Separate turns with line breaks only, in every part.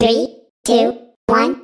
Three, two, one.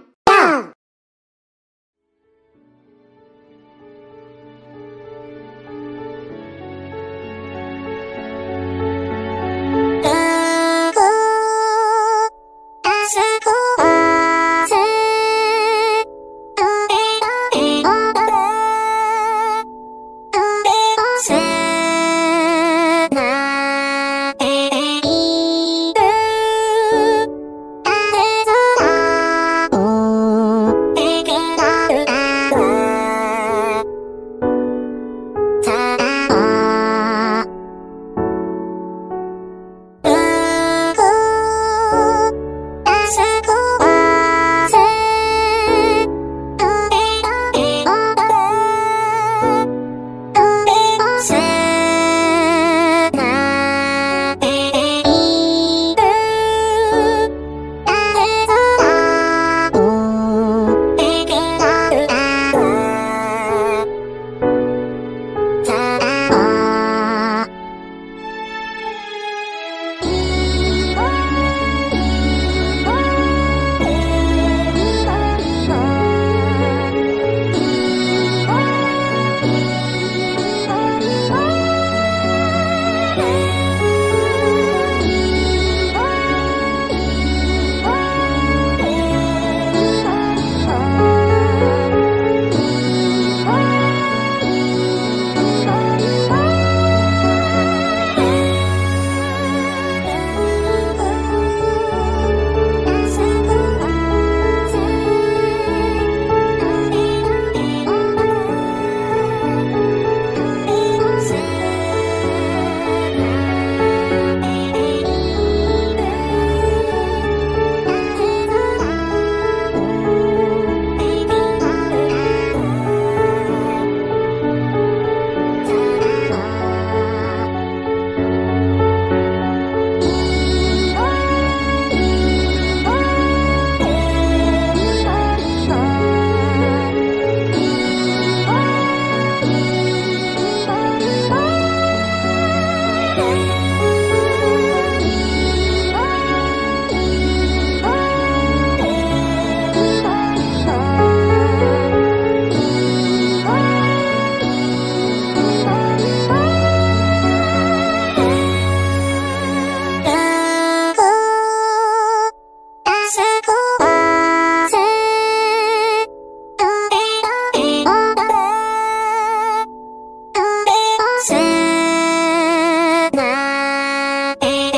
Thank you.